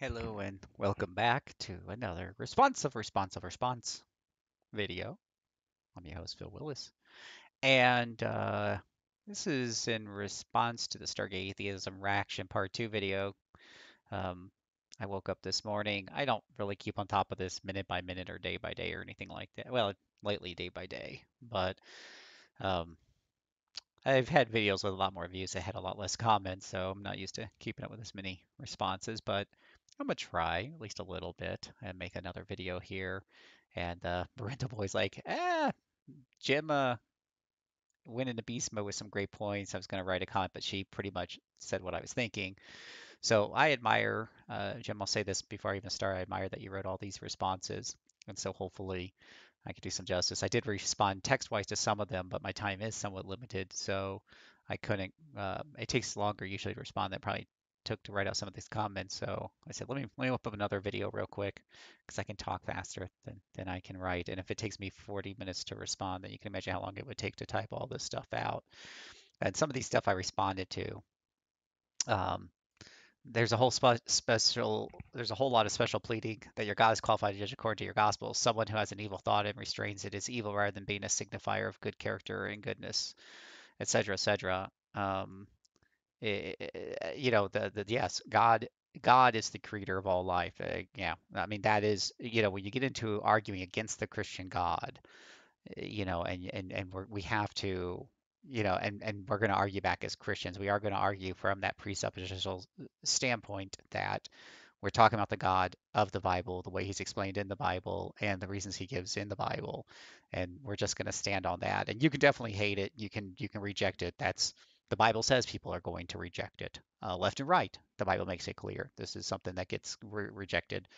Hello and welcome back to another responsive, responsive, response video. I'm your host, Phil Willis. And uh, this is in response to the Stargate Atheism Reaction Part 2 video. Um, I woke up this morning. I don't really keep on top of this minute by minute or day by day or anything like that. Well, lately day by day. But um, I've had videos with a lot more views that had a lot less comments, so I'm not used to keeping up with as many responses. But I'm gonna try at least a little bit and make another video here. And uh, Brenda Boy's like, ah, Jim uh, went into beast mode with some great points. I was gonna write a comment, but she pretty much said what I was thinking. So I admire, uh, Gemma, I'll say this before I even start, I admire that you wrote all these responses. And so hopefully I can do some justice. I did respond text-wise to some of them, but my time is somewhat limited, so I couldn't. Uh, it takes longer usually to respond than probably took to write out some of these comments. So I said, let me let me up another video real quick because I can talk faster than, than I can write. And if it takes me 40 minutes to respond, then you can imagine how long it would take to type all this stuff out. And some of these stuff I responded to. Um, there's a whole spe- special there's a whole lot of special pleading that your God is qualified to judge according to your gospel. Someone who has an evil thought and restrains it is evil rather than being a signifier of good character and goodness, etc., etc. Um, you know, the the yes, God God is the creator of all life. Uh, yeah, I mean that is you know when you get into arguing against the Christian God, eh, you know, and and and we have to you know, and, and we're going to argue back as Christians. We are going to argue from that presuppositional standpoint that we're talking about the God of the Bible, the way he's explained in the Bible, and the reasons he gives in the Bible. And we're just going to stand on that. And you can definitely hate it. You can you can reject it. That's the Bible says people are going to reject it, uh, left and right. The Bible makes it clear. This is something that gets re- rejected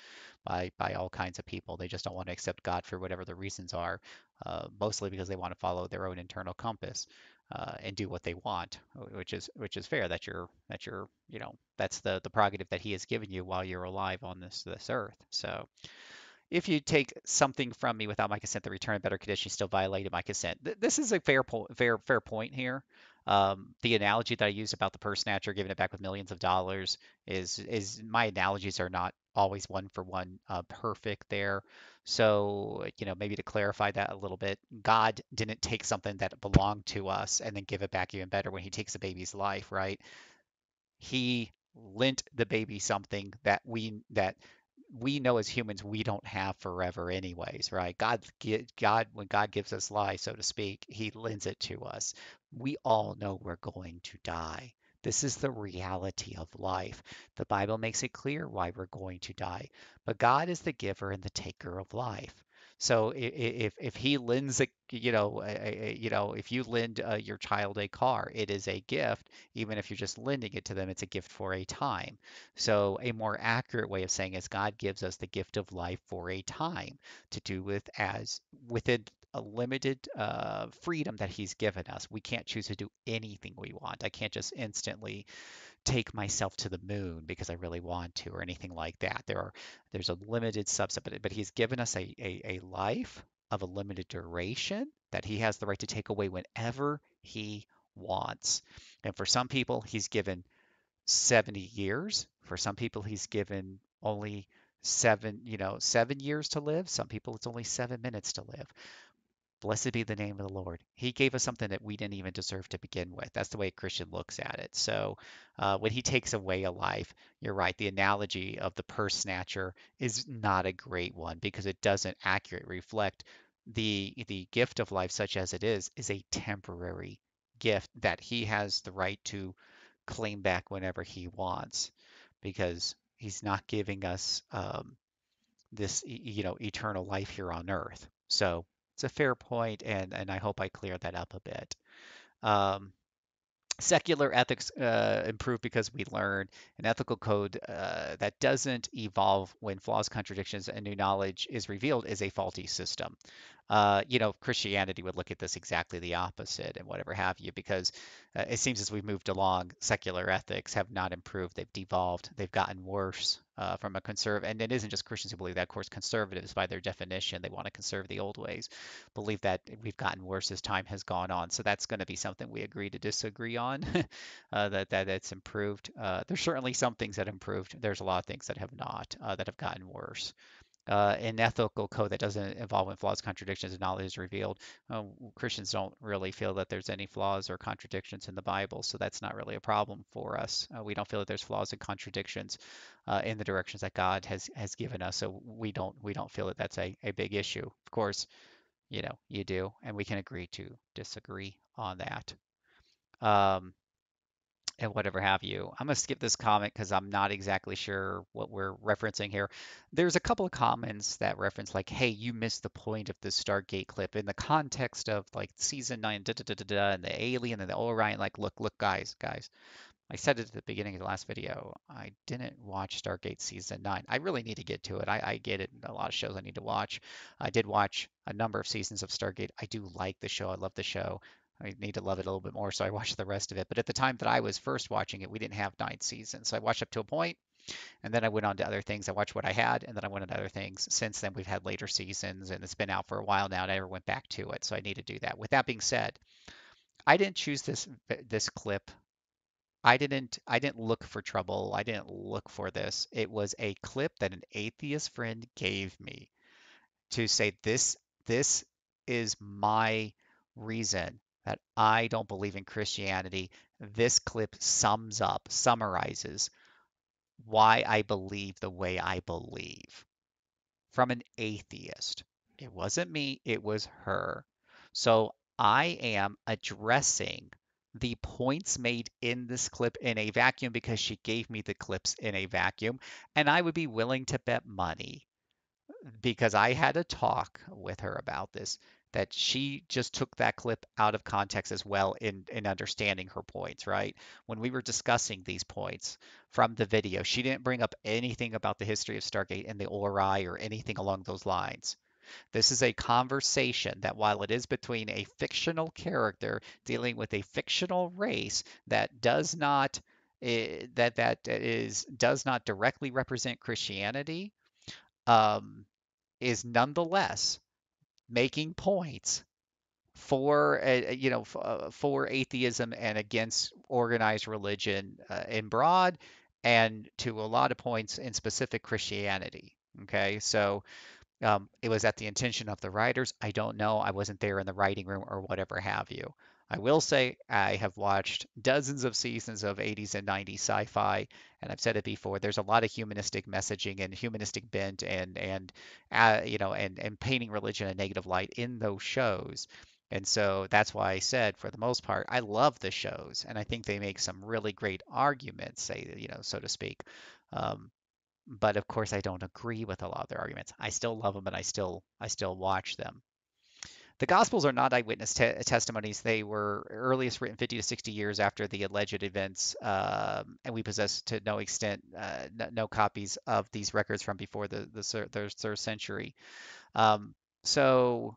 by by all kinds of people. They just don't want to accept God for whatever the reasons are, uh, mostly because they want to follow their own internal compass uh, and do what they want, which is which is fair. That you're that you're you know that's the the prerogative that He has given you while you're alive on this this earth. So if you take something from me without my consent, the return in better condition still violated my consent. This is a fair po- fair fair point here. Um, the analogy that I use about the purse snatcher giving it back with millions of dollars is is my analogies are not always one for one uh, perfect there. So, you know, maybe to clarify that a little bit, God didn't take something that belonged to us and then give it back even better when he takes a baby's life, right? He lent the baby something that we that we know as humans we don't have forever anyways, right? God, God, when God gives us life, so to speak, He lends it to us. We all know we're going to die. This is the reality of life. The Bible makes it clear why we're going to die. But God is the giver and the taker of life. So if if he lends a you know a, a, you know if you lend uh, your child a car, it is a gift. Even if you're just lending it to them, it's a gift for a time. So a more accurate way of saying is God gives us the gift of life for a time to do with as within a limited uh, freedom that He's given us. We can't choose to do anything we want. I can't just instantly take myself to the moon because I really want to or anything like that. There are there's a limited subset, but, but he's given us a, a, a life of a limited duration that he has the right to take away whenever he wants. And for some people, he's given 70 years. For some people, he's given only seven, you know, seven years to live. Some people, it's only seven minutes to live. Blessed be the name of the Lord. He gave us something that we didn't even deserve to begin with. That's the way a Christian looks at it. So uh, when he takes away a life, you're right. The analogy of the purse snatcher is not a great one because it doesn't accurately reflect the the gift of life, such as it is, is a temporary gift that he has the right to claim back whenever he wants, because he's not giving us um, this you know eternal life here on earth. So it's a fair point, and and I hope I cleared that up a bit. Um, secular ethics uh, improve because we learn an ethical code uh, that doesn't evolve when flaws, contradictions, and new knowledge is revealed is a faulty system. Uh, you know, Christianity would look at this exactly the opposite and whatever have you, because uh, it seems as we've moved along, secular ethics have not improved. They've devolved. They've gotten worse uh, from a conservative. And it isn't just Christians who believe that. Of course, conservatives, by their definition, they want to conserve the old ways, believe that we've gotten worse as time has gone on. So that's going to be something we agree to disagree on. uh, that that it's improved. Uh, there's certainly some things that improved. There's a lot of things that have not, uh, that have gotten worse uh, an ethical code that doesn't involve when flaws, contradictions, and knowledge is revealed. Uh, Christians don't really feel that there's any flaws or contradictions in the Bible, so that's not really a problem for us. Uh, we don't feel that there's flaws and contradictions uh, in the directions that God has has given us, so we don't we don't feel that that's a, a big issue. Of course, you know you do, and we can agree to disagree on that. Um, and whatever have you. I'm going to skip this comment because I'm not exactly sure what we're referencing here. There's a couple of comments that reference like, hey, you missed the point of the Stargate clip in the context of like season nine, da da da da da, and the alien and the Ori. Like, look, look, guys, guys. I said it at the beginning of the last video. I didn't watch Stargate season nine. I really need to get to it. I, I get it. A lot of shows I need to watch. I did watch a number of seasons of Stargate. I do like the show. I love the show. I need to love it a little bit more, so I watched the rest of it. But at the time that I was first watching it, we didn't have nine seasons. So I watched up to a point, and then I went on to other things. I watched what I had, and then I went on to other things. Since then, we've had later seasons, and it's been out for a while now, and I never went back to it. So I need to do that. With that being said, I didn't choose this this clip. I didn't I didn't look for trouble. I didn't look for this. It was a clip that an atheist friend gave me to say this this is my reason that I don't believe in Christianity, this clip sums up, summarizes why I believe the way I believe from an atheist. It wasn't me, it was her. So I am addressing the points made in this clip in a vacuum because she gave me the clips in a vacuum, and I would be willing to bet money because I had a talk with her about this that she just took that clip out of context as well in in understanding her points, right? When we were discussing these points from the video, she didn't bring up anything about the history of Stargate and the Ori or anything along those lines. This is a conversation that while it is between a fictional character dealing with a fictional race that does not uh, that that is does not directly represent Christianity, um, is nonetheless making points for uh, you know uh, for atheism and against organized religion uh, in broad and to a lot of points in specific Christianity. Okay, so um, it was at the intention of the writers. I don't know. I wasn't there in the writing room or whatever have you. I will say I have watched dozens of seasons of 80s and 90s sci-fi, and I've said it before. There's a lot of humanistic messaging and humanistic bent, and and uh, you know, and and painting religion in a negative light in those shows. And so that's why I said, for the most part, I love the shows, and I think they make some really great arguments, say, you know, so to speak. Um, but of course, I don't agree with a lot of their arguments. I still love them, and I still I still watch them. The Gospels are not eyewitness te- testimonies. They were earliest written 50 to 60 years after the alleged events, um, and we possess to no extent uh, no, no, copies of these records from before the, the, the third century. Um, so,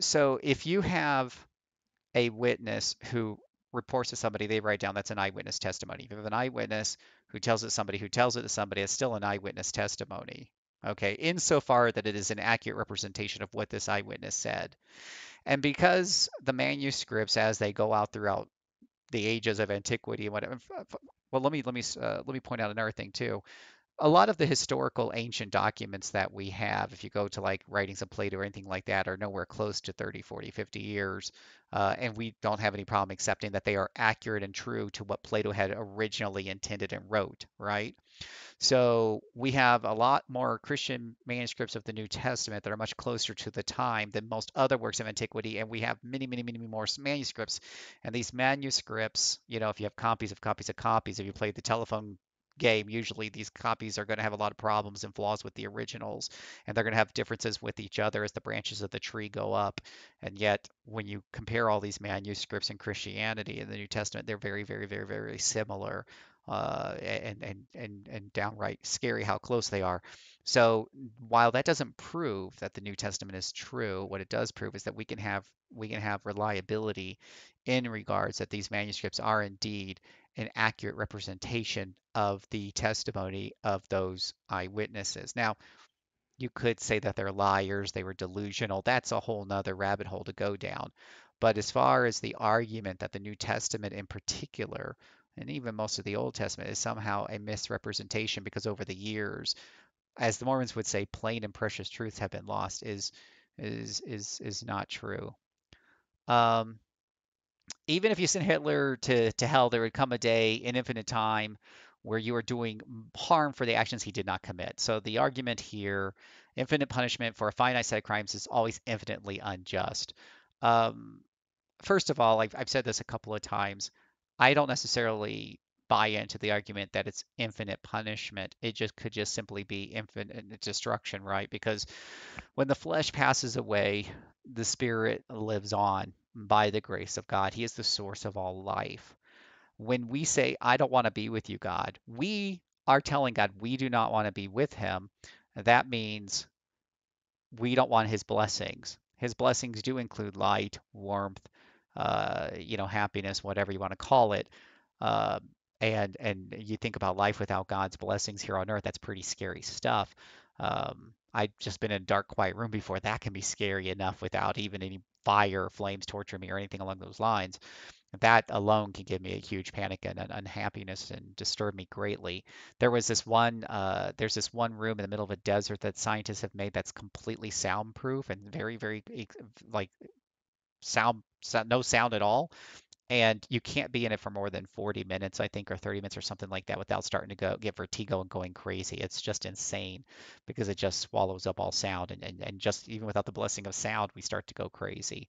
so if you have a witness who reports to somebody, they write down that's an eyewitness testimony. If you have an eyewitness who tells it to somebody who tells it to somebody, it's still an eyewitness testimony okay, insofar that it is an accurate representation of what this eyewitness said. And because the manuscripts, as they go out throughout the ages of antiquity and whatever, well, let me let me uh, let me point out another thing too. A lot of the historical ancient documents that we have, if you go to like writings of Plato or anything like that, are nowhere close to 30, 40, 50 years. Uh, and we don't have any problem accepting that they are accurate and true to what Plato had originally intended and wrote, right? So we have a lot more Christian manuscripts of the New Testament that are much closer to the time than most other works of antiquity, and we have many, many, many more manuscripts. And these manuscripts, you know, if you have copies of copies of copies, if you played the telephone game, usually these copies are going to have a lot of problems and flaws with the originals, and they're going to have differences with each other as the branches of the tree go up. And yet, when you compare all these manuscripts in Christianity and the New Testament, they're very, very, very, very similar. uh, and, and and and downright scary how close they are. So while that doesn't prove that the New Testament is true, what it does prove is that we can have we can have reliability in regards that these manuscripts are indeed an accurate representation of the testimony of those eyewitnesses. Now, you could say that they're liars, they were delusional. That's a whole nother rabbit hole to go down. But as far as the argument that the New Testament in particular, and even most of the Old Testament, is somehow a misrepresentation because over the years, as the Mormons would say, plain and precious truths have been lost, is is is is not true. Um, even if you sent Hitler to, to hell, there would come a day in infinite time where you are doing harm for the actions he did not commit. So the argument here, infinite punishment for a finite set of crimes is always infinitely unjust. Um, first of all, I've, I've said this a couple of times. I don't necessarily buy into the argument that it's infinite punishment. It just could just simply be infinite destruction, right? Because when the flesh passes away, the spirit lives on by the grace of God. He is the source of all life. When we say, I don't want to be with you, God, we are telling God we do not want to be with him. That means we don't want his blessings. His blessings do include light, warmth, uh, you know, happiness, whatever you want to call it. Uh, and and you think about life without God's blessings here on earth, that's pretty scary stuff. Um, I've just been in a dark, quiet room before. That can be scary enough without even any fire, flames torture me, or anything along those lines. That alone can give me a huge panic and an unhappiness and disturb me greatly. There was this one, uh, there's this one room in the middle of a desert that scientists have made that's completely soundproof and very, very like sound, sound no sound at all and you can't be in it for more than 40 minutes, I think, or 30 minutes or something like that without starting to go get vertigo and going crazy. It's just insane because it just swallows up all sound. And, and, and just even without the blessing of sound, we start to go crazy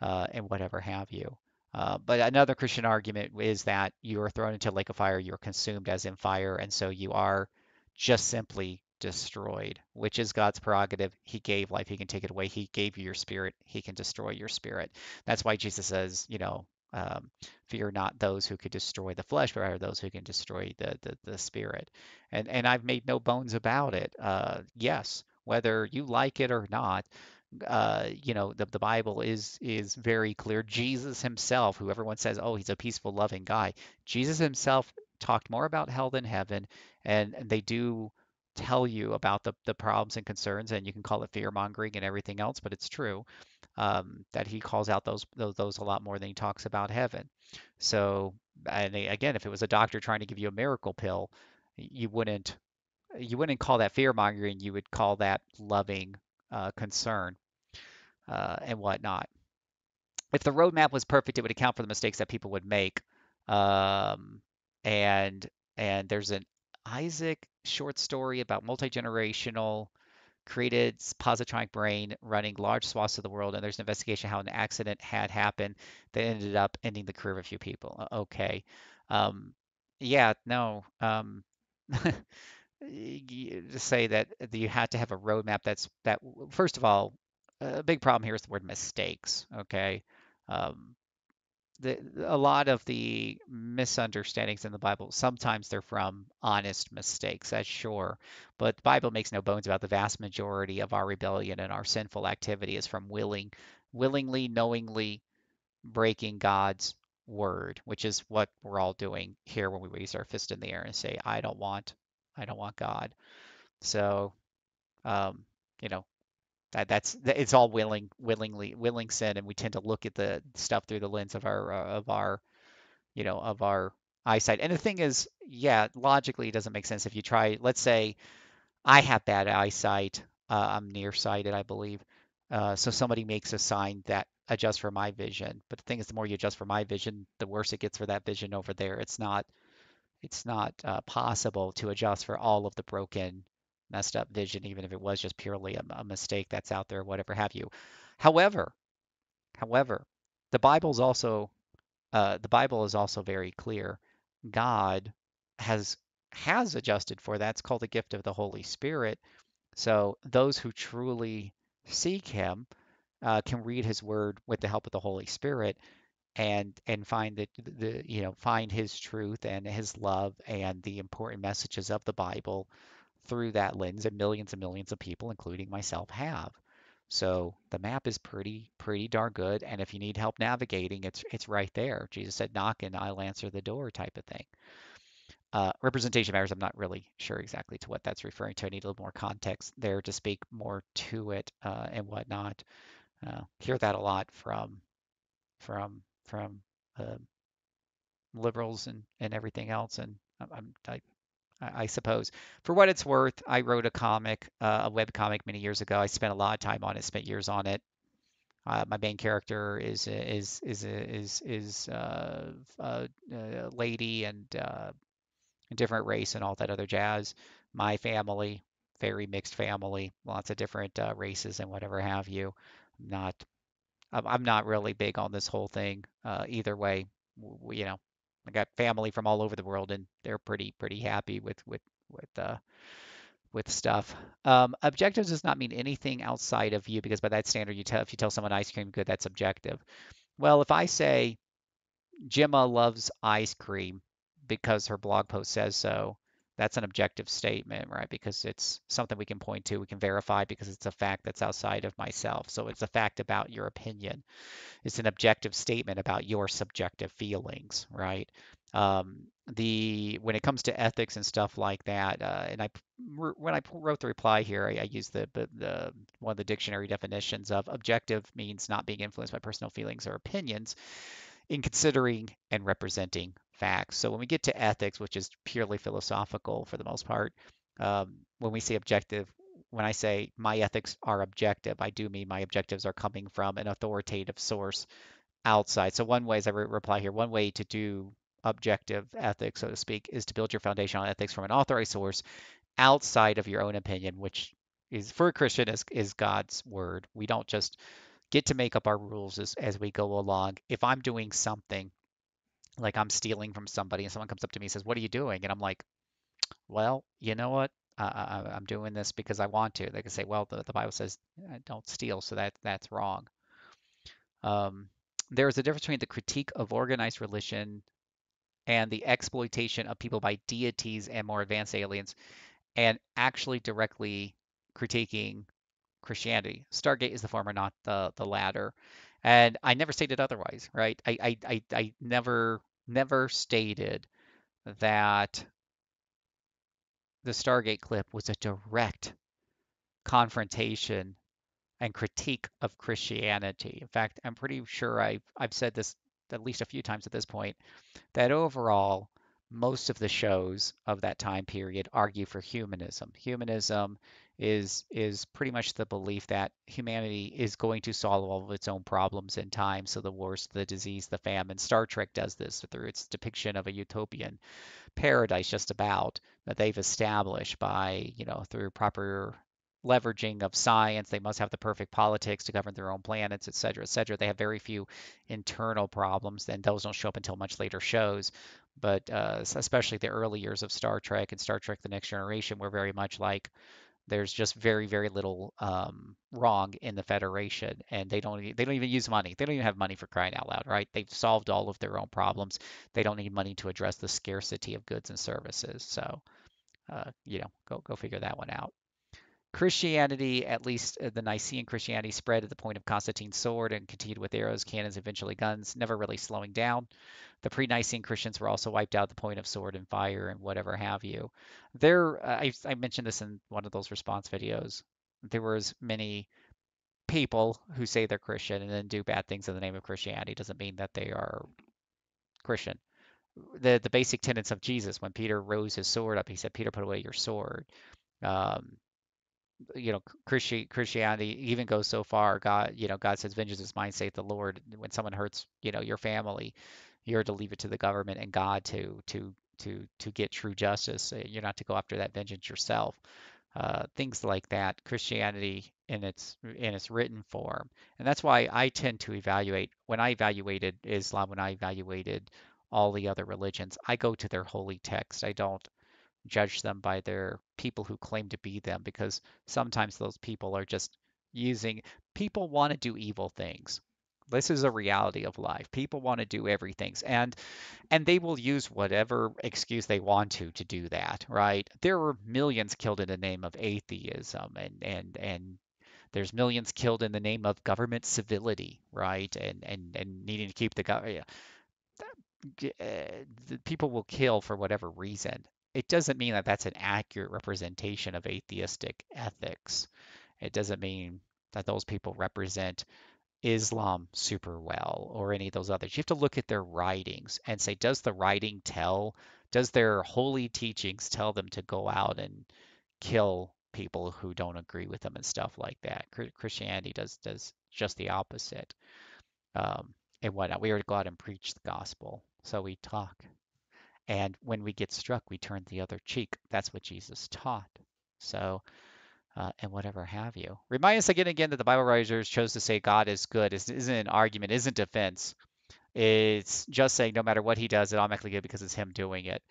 uh, and whatever have you. Uh, but another Christian argument is that you are thrown into a lake of fire, you're consumed as in fire, and so you are just simply destroyed, which is God's prerogative. He gave life, He can take it away. He gave you your spirit, He can destroy your spirit. That's why Jesus says, you know, um, fear not those who could destroy the flesh, but rather those who can destroy the, the, the spirit. And, and I've made no bones about it. Uh, yes, whether you like it or not, uh, you know, the, the Bible is is very clear. Jesus himself, who everyone says, oh, he's a peaceful, loving guy, Jesus himself talked more about hell than heaven, and, and they do tell you about the, the problems and concerns, and you can call it fear mongering and everything else, but it's true um, that he calls out those, those those a lot more than he talks about heaven. So, and again, if it was a doctor trying to give you a miracle pill, you wouldn't you wouldn't call that fear mongering. You would call that loving uh, concern uh, and whatnot. If the roadmap was perfect, it would account for the mistakes that people would make. Um, and and there's an Isaac short story about multi-generational created positronic brain running large swaths of the world, and there's an investigation how an accident had happened that ended up ending the career of a few people. Okay. Um, yeah, no. Um, to say that you had to have a roadmap that's that first of all, a big problem here is the word mistakes. Okay. Um, the, a lot of the misunderstandings in the Bible, sometimes they're from honest mistakes, that's sure. But the Bible makes no bones about the vast majority of our rebellion and our sinful activity is from willing, willingly, knowingly breaking God's word, which is what we're all doing here when we raise our fist in the air and say, I don't want, I don't want God. So, um, you know, that, that's it's all willing, willingly, willing sin, and we tend to look at the stuff through the lens of our uh, of our, you know, of our eyesight. And the thing is, yeah, logically it doesn't make sense if you try. Let's say I have bad eyesight. Uh, I'm nearsighted, I believe. Uh, so somebody makes a sign that adjusts for my vision. But the thing is, the more you adjust for my vision, the worse it gets for that vision over there. It's not it's not uh, possible to adjust for all of the broken messed up vision, even if it was just purely a, a mistake that's out there, whatever have you. However, however, the Bible's also uh, the Bible is also very clear. God has has adjusted for that. It's called the gift of the Holy Spirit. So those who truly seek Him uh, can read His Word with the help of the Holy Spirit and and find that the you know find his truth and his love and the important messages of the Bible through that lens and millions and millions of people including myself have. So the map is pretty pretty darn good and if you need help navigating it's it's right there. Jesus said knock and i'll answer the door type of thing. Uh, representation matters. I'm not really sure exactly to what that's referring to. I need a little more context there to speak more to it uh, and whatnot. Uh, hear that a lot from from from uh, liberals and and everything else and I'm, I I suppose. For what it's worth, I wrote a comic, uh, a web comic many years ago. I spent a lot of time on it, spent years on it. Uh, my main character is is is is is uh, a, a lady and uh, a different race and all that other jazz. My family, very mixed family, lots of different uh, races and whatever have you. Not, I'm not really big on this whole thing uh, either way. You know, I got family from all over the world, and they're pretty pretty happy with with with uh, with stuff. Um, objective does not mean anything outside of you because by that standard, you tell if you tell someone ice cream good, that's objective. Well, if I say Gemma loves ice cream because her blog post says so, that's an objective statement, right? Because it's something we can point to, we can verify because it's a fact that's outside of myself. So it's a fact about your opinion. It's an objective statement about your subjective feelings, right? Um, the when it comes to ethics and stuff like that, uh, and I when I wrote the reply here, I, I used the, the the one of the dictionary definitions of objective means not being influenced by personal feelings or opinions in considering and representing facts. So when we get to ethics, which is purely philosophical for the most part, um, when we say objective, when I say my ethics are objective, I do mean my objectives are coming from an authoritative source outside. So one way, as I re- reply here, one way to do objective ethics, so to speak, is to build your foundation on ethics from an authorized source outside of your own opinion, which is for a Christian is, is God's word. We don't just get to make up our rules as, as we go along. If I'm doing something like I'm stealing from somebody and someone comes up to me and says, What are you doing? And I'm like, Well, you know what? Uh, I, am doing this because I want to. They can say, Well, the, the Bible says don't steal, so that that's wrong. Um, there is a difference between the critique of organized religion and the exploitation of people by deities and more advanced aliens, and actually directly critiquing Christianity. Stargate is the former, not the the latter. And I never stated otherwise, right? I I I, I never never stated that the Stargate clip was a direct confrontation and critique of Christianity. In fact, I'm pretty sure I've, I've said this at least a few times at this point that overall, most of the shows of that time period argue for humanism. Humanism is is pretty much the belief that humanity is going to solve all of its own problems in time. So the wars, the disease, the famine. Star Trek does this through its depiction of a utopian paradise just about that they've established by, you know, through proper leveraging of science. They must have the perfect politics to govern their own planets, et cetera, et cetera. They have very few internal problems, and those don't show up until much later shows. But uh, especially the early years of Star Trek and Star Trek: The Next Generation were very much like there's just very, very little um, wrong in the Federation, and they don't they don't even use money. They don't even have money for crying out loud, right? They've solved all of their own problems. They don't need money to address the scarcity of goods and services. So, uh, you know, go go figure that one out. Christianity, at least uh, the Nicene Christianity, spread at the point of Constantine's sword and continued with arrows, cannons, eventually guns, never really slowing down. The pre-Nicene Christians were also wiped out at the point of sword and fire and whatever have you. There, uh, I, I mentioned this in one of those response videos. There was many people who say they're Christian and then do bad things in the name of Christianity. Doesn't mean that they are Christian. The the basic tenets of Jesus, when Peter rose his sword up, he said, "Peter, put away your sword." Um, you know christianity even goes so far. God you know god says vengeance is mine saith the lord. When someone hurts you know your family you're to leave it to the government and god to to to to get true justice. Uh, you're not to go after that vengeance yourself. Uh, things like that christianity in its in its written form. And that's why i tend to evaluate when i evaluated islam when i evaluated all the other religions i go to their holy text. I don't judge them by their people who claim to be them because sometimes those people are just using people want to do evil things. This is a reality of life. People want to do everything, and and they will use whatever excuse they want to to do that, right? There were millions killed in the name of atheism, and and and there's millions killed in the name of government civility, right? And and and needing to keep the government. Eh, people will kill for whatever reason. It doesn't mean that that's an accurate representation of atheistic ethics. It doesn't mean that those people represent Islam super well or any of those others. You have to look at their writings and say, does the writing tell, does their holy teachings tell them to go out and kill people who don't agree with them and stuff like that? Christianity does does just the opposite. Um, and whatnot. We to go out and preach the gospel. So we talk. And when we get struck, we turn the other cheek. That's what Jesus taught. So uh, and whatever have you. Remind us again and again that the Bible writers chose to say God is good. It isn't an argument, isn't defense. It's just saying no matter what he does, it automatically good because it's him doing it.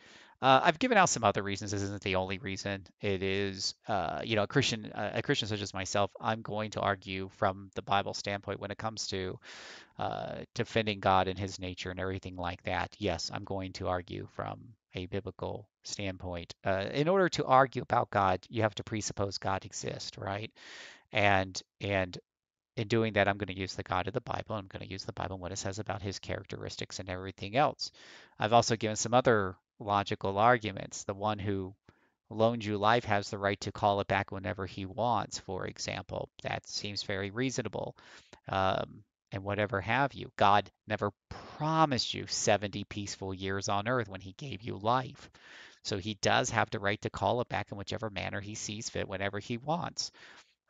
Uh, I've given out some other reasons. This isn't the only reason. It is, uh, you know, a Christian, uh, a Christian such as myself. I'm going to argue from the Bible standpoint when it comes to uh, defending God and His nature and everything like that. Yes, I'm going to argue from a biblical standpoint. Uh, in order to argue about God, you have to presuppose God exists, right? And and in doing that, I'm going to use the God of the Bible. I'm going to use the Bible and what it says about His characteristics and everything else. I've also given some other logical arguments. The one who loaned you life has the right to call it back whenever he wants, for example. That seems very reasonable. Um, and whatever have you. God never promised you 70 peaceful years on earth when he gave you life. So he does have the right to call it back in whichever manner he sees fit whenever he wants.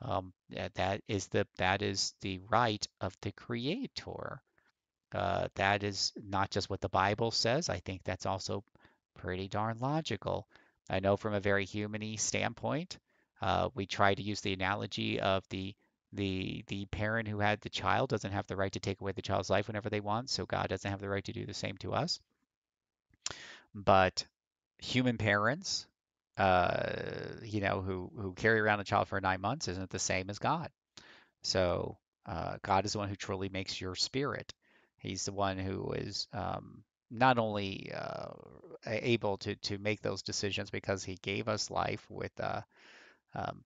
Um, that is the that is the right of the creator. Uh, that is not just what the Bible says. I think that's also pretty darn logical. I know from a very humany standpoint, uh, we try to use the analogy of the the the parent who had the child doesn't have the right to take away the child's life whenever they want, so God doesn't have the right to do the same to us. But human parents, uh, you know, who who carry around a child for nine months isn't the same as God. So uh, God is the one who truly makes your spirit. He's the one who is um, not only uh, able to to make those decisions because He gave us life with uh, um,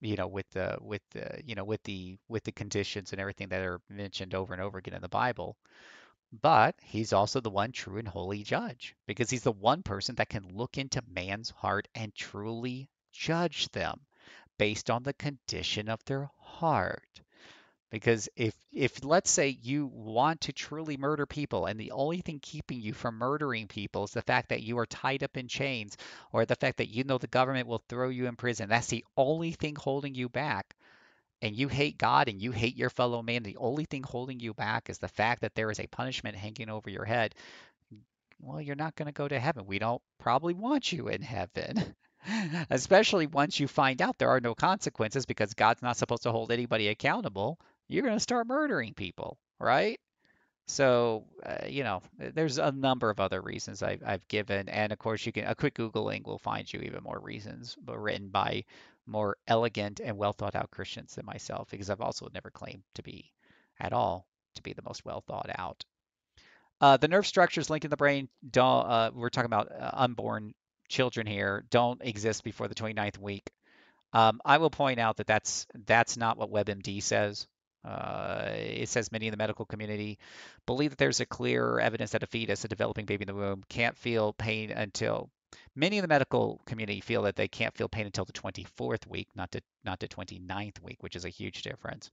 you know with the with the you know with the with the conditions and everything that are mentioned over and over again in the Bible. But he's also the one true and holy judge because he's the one person that can look into man's heart and truly judge them based on the condition of their heart. Because if if let's say you want to truly murder people and the only thing keeping you from murdering people is the fact that you are tied up in chains or the fact that you know the government will throw you in prison, that's the only thing holding you back. And you hate God and you hate your fellow man, the only thing holding you back is the fact that there is a punishment hanging over your head. Well, you're not going to go to heaven. We don't probably want you in heaven. Especially once you find out there are no consequences because God's not supposed to hold anybody accountable you're going to start murdering people, right? So, uh, you know, there's a number of other reasons I've, I've, given. And of course, you can, a quick Googling will find you even more reasons, written by more elegant and well thought out Christians than myself, because I've also never claimed to be at all to be the most well thought out. Uh, the nerve structures linked in the brain, don't, uh, we're talking about uh, unborn children here, don't exist before the 29th week. Um, I will point out that that's that's not what WebMD says. Uh, it says many in the medical community believe that there's a clear evidence that a fetus, a developing baby in the womb, can't feel pain until many in the medical community feel that they can't feel pain until the 24th week, not to not the 29th week, which is a huge difference.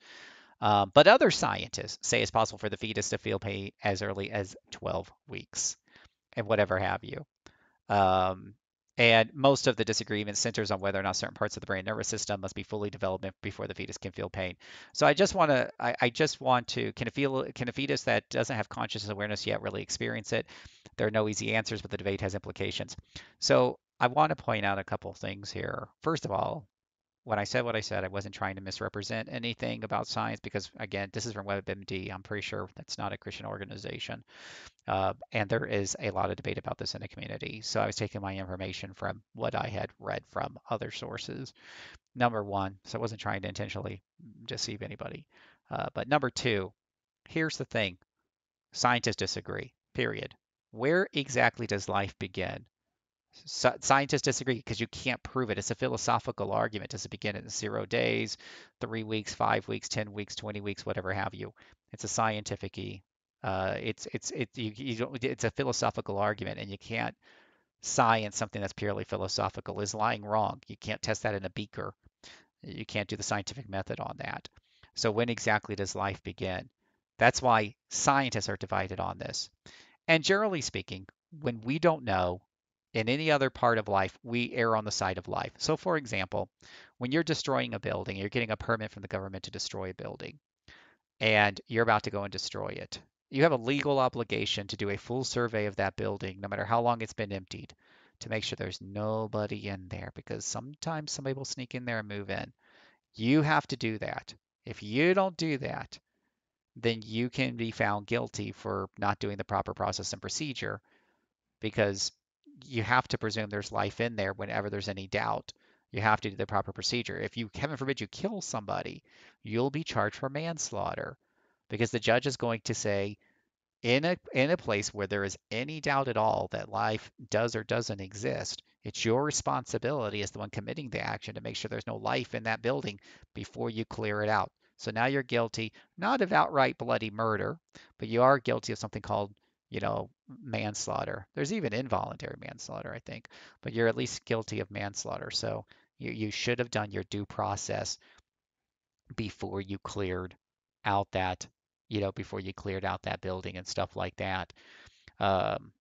Um, but other scientists say it's possible for the fetus to feel pain as early as 12 weeks, and whatever have you. Um, and most of the disagreement centers on whether or not certain parts of the brain nervous system must be fully developed before the fetus can feel pain. So I just want to, I, I, just want to, can a feel, can a fetus that doesn't have conscious awareness yet really experience it? There are no easy answers, but the debate has implications. So I want to point out a couple things here. First of all, when I said what I said, I wasn't trying to misrepresent anything about science because, again, this is from WebMD. I'm pretty sure that's not a Christian organization. Uh, and there is a lot of debate about this in the community. So I was taking my information from what I had read from other sources. Number one, so I wasn't trying to intentionally deceive anybody. Uh, but number two, Here's the thing scientists disagree, period. Where exactly does life begin? Scientists disagree because you can't prove it. It's a philosophical argument. Does it begin in zero days, three weeks, five weeks, 10 weeks, 20 weeks, whatever have you? It's a scientific uh, it's it's it you, you don't, it's a philosophical argument, and you can't science something that's purely philosophical is lying wrong. You can't test that in a beaker. You can't do the scientific method on that. So when exactly does life begin? That's why scientists are divided on this. And generally speaking, when we don't know in any other part of life, we err on the side of life. So for example, when you're destroying a building, you're getting a permit from the government to destroy a building, and you're about to go and destroy it. You have a legal obligation to do a full survey of that building, no matter how long it's been emptied, to make sure there's nobody in there because sometimes somebody will sneak in there and move in. You have to do that. If you don't do that, then you can be found guilty for not doing the proper process and procedure because you have to presume there's life in there whenever there's any doubt. You have to do the proper procedure. If you, heaven forbid, you kill somebody, you'll be charged for manslaughter because the judge is going to say, in a in a place where there is any doubt at all that life does or doesn't exist, it's your responsibility as the one committing the action to make sure there's no life in that building before you clear it out. So now you're guilty, not of outright bloody murder, but you are guilty of something called, you know, manslaughter. There's even involuntary manslaughter, I think, but you're at least guilty of manslaughter. So you, you should have done your due process before you cleared out that, you know, before you cleared out that building and stuff like that. Um,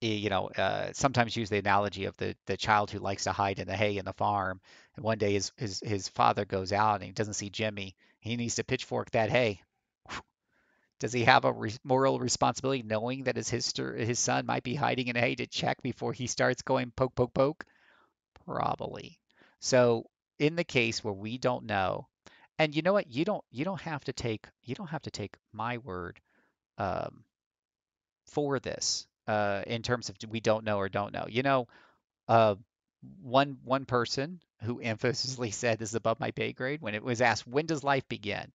you know, uh, sometimes use the analogy of the the child who likes to hide in the hay in the farm, and one day his his his father goes out and he doesn't see Jimmy. He needs to pitchfork that hay. Does he have a re- moral responsibility knowing that his his son might be hiding in hay to check before he starts going poke poke poke? Probably. So in the case where we don't know, and you know what, you don't you don't have to take you don't have to take my word um, for this uh, in terms of we don't know or don't know. You know, uh, one one person who emphatically said this is above my pay grade when it was asked when does life begin.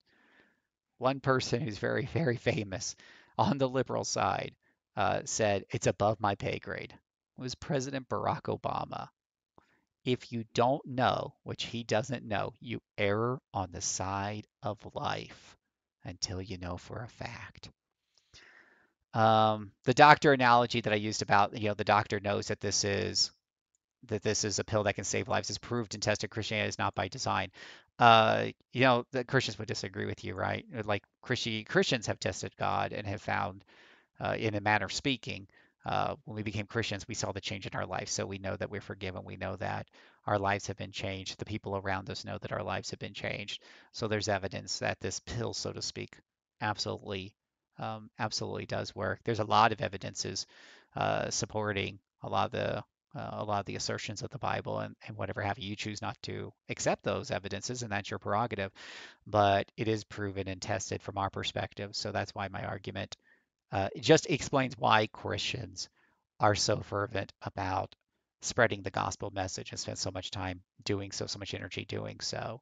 One person who's very very famous on the liberal side uh, said it's above my pay grade. It was President Barack Obama. If you don't know, which he doesn't know, you err on the side of life until you know for a fact. Um, the doctor analogy that I used about, you know, the doctor knows that this is that this is a pill that can save lives is proved and tested. Christianity is not by design. Uh, you know, the Christians would disagree with you, right? Like Christi- Christians have tested God and have found, uh, in a manner of speaking, uh, when we became Christians, we saw the change in our life. So we know that we're forgiven. We know that our lives have been changed. The people around us know that our lives have been changed. So there's evidence that this pill, so to speak, absolutely um, absolutely does work. There's a lot of evidences uh, supporting a lot of the uh, a lot of the assertions of the Bible and, and whatever have you. You choose not to accept those evidences, and that's your prerogative. But it is proven and tested from our perspective. So that's why my argument uh, just explains why Christians are so fervent about spreading the gospel message and spend so much time doing so, so much energy doing so.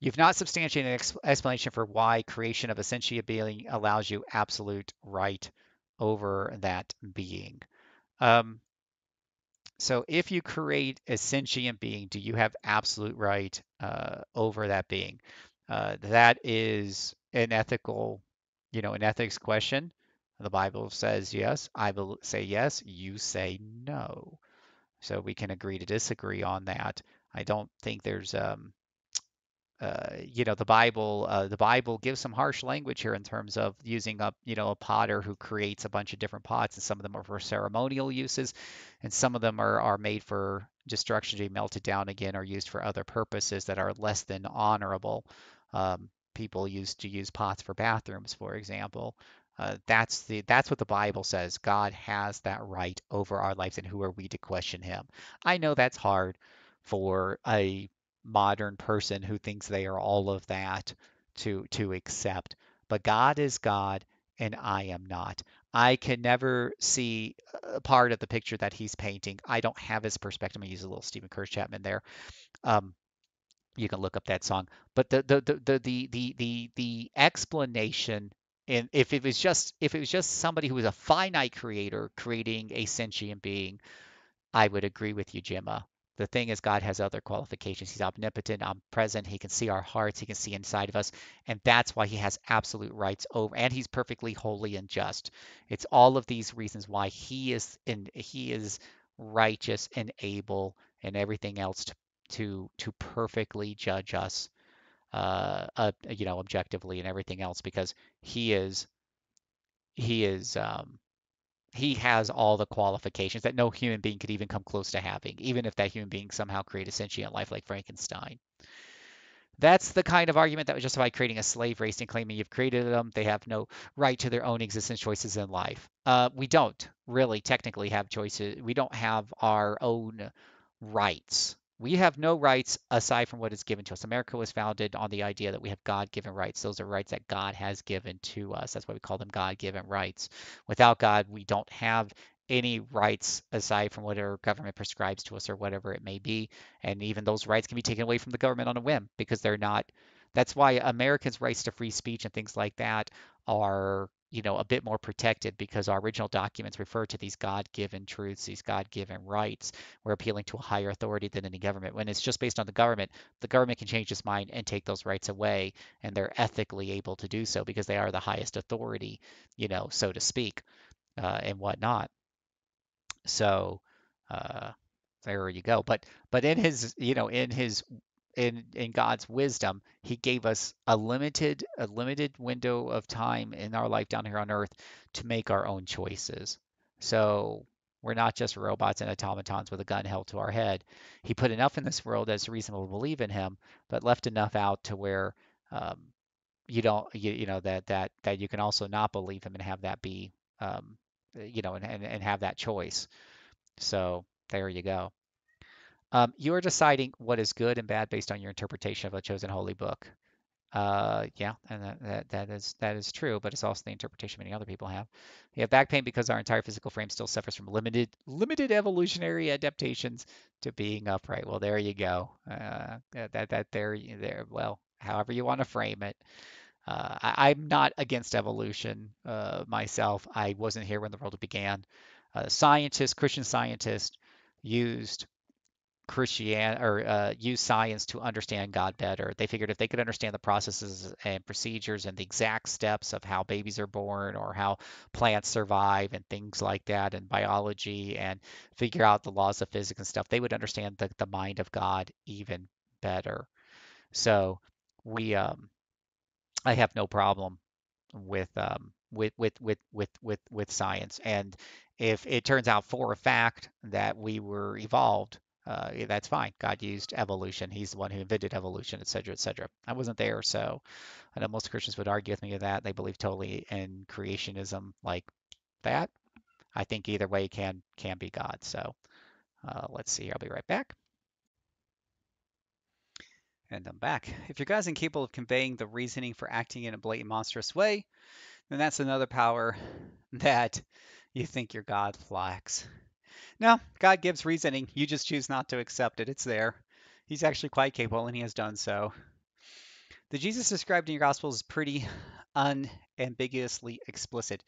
You've not substantiated an ex- explanation for why creation of a sentient being allows you absolute right over that being. Um, so if you create a sentient being, do you have absolute right uh, over that being? Uh, that is an ethical, you know, an ethics question. The Bible says yes. I will say yes. You say no. So we can agree to disagree on that. I don't think there's um, uh, you know the Bible uh, the Bible gives some harsh language here in terms of using a you know a potter who creates a bunch of different pots and some of them are for ceremonial uses and some of them are, are made for destruction to be melted down again or used for other purposes that are less than honorable. Um, people used to use pots for bathrooms, for example. Uh, that's the that's what the Bible says. God has that right over our lives, and who are we to question Him? I know that's hard for a modern person who thinks they are all of that to to accept. But God is God and I am not. I can never see a part of the picture that he's painting. I don't have his perspective. I use a little Steven Curtis Chapman there. Um, You can look up that song. But the the the the the the the, the explanation and if it was just if it was just somebody who was a finite creator creating a sentient being, I would agree with you, Gemma. The thing is, God has other qualifications. He's omnipotent, omnipresent. He can see our hearts. He can see inside of us. And that's why he has absolute rights over, and he's perfectly holy and just. It's all of these reasons why he is in, he is righteous and able and everything else to, to, to perfectly judge us, uh, uh, you know, objectively and everything else because he is, he is, um, he has all the qualifications that no human being could even come close to having, even if that human being somehow created a sentient life like Frankenstein. That's the kind of argument that would justify creating a slave race and claiming you've created them. They have no right to their own existence choices in life. Uh, we don't really technically have choices. We don't have our own rights. We have no rights aside from what is given to us. America was founded on the idea that we have God given rights. Those are rights that God has given to us. That's why we call them God given rights. Without God, we don't have any rights aside from whatever government prescribes to us or whatever it may be. And even those rights can be taken away from the government on a whim because they're not. That's why Americans' rights to free speech and things like that are you know a bit more protected because our original documents refer to these god-given truths these god-given rights. We're appealing to a higher authority than any government. When it's just based on the government the government can change its mind and take those rights away and they're ethically able to do so because they are the highest authority you know so to speak uh, and whatnot. So uh, there you go. But but in his you know in his in in God's wisdom, He gave us a limited a limited window of time in our life down here on Earth to make our own choices. So we're not just robots and automatons with a gun held to our head. He put enough in this world as reasonable to believe in Him, but left enough out to where um, you don't you, you know that that that you can also not believe Him and have that be um, you know and, and, and have that choice. So there you go. Um, you are deciding what is good and bad based on your interpretation of a chosen holy book. Uh, yeah, and that, that, that is that is true, but it's also the interpretation many other people have. We have back pain because our entire physical frame still suffers from limited limited evolutionary adaptations to being upright. Well, there you go. Uh, that that, there there. Well, however you want to frame it. Uh, I, I'm not against evolution uh, myself. I wasn't here when the world began. Uh, scientists, Christian scientists, used Christian or uh, used science to understand God better. They figured if they could understand the processes and procedures and the exact steps of how babies are born or how plants survive and things like that, and biology, and figure out the laws of physics and stuff, they would understand the, the mind of God even better. So we, um, I have no problem with um, with with with with with with science. And if it turns out for a fact that we were evolved, uh, that's fine. God used evolution. He's the one who invented evolution, et cetera, et cetera. I wasn't there, so I know most Christians would argue with me of that. They believe totally in creationism like that. I think either way can can be God. So uh, let's see. I'll be right back. And I'm back. If your God is incapable of conveying the reasoning for acting in a blatant monstrous way, then that's another power that you think your God lacks. No, God gives reasoning. You just choose not to accept it. It's there. He's actually quite capable, and he has done so. The Jesus described in your Gospels is pretty unambiguously explicit.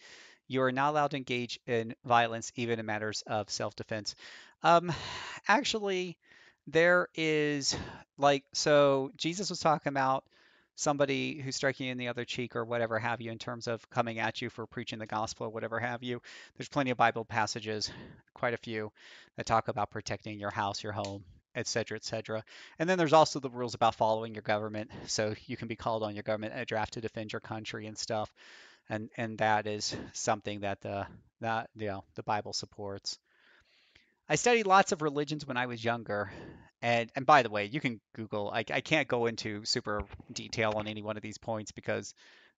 You are not allowed to engage in violence, even in matters of self defense. Um, actually, there is like so Jesus was talking about somebody who's striking you in the other cheek or whatever have you in terms of coming at you for preaching the gospel or whatever have you. There's plenty of Bible passages, quite a few, that talk about protecting your house, your home, etc., etc. And then there's also the rules about following your government. So you can be called on your government a draft to defend your country and stuff. And and that is something that the that you know the Bible supports. I studied lots of religions when I was younger. And and by the way, you can Google. I, I can't go into super detail on any one of these points because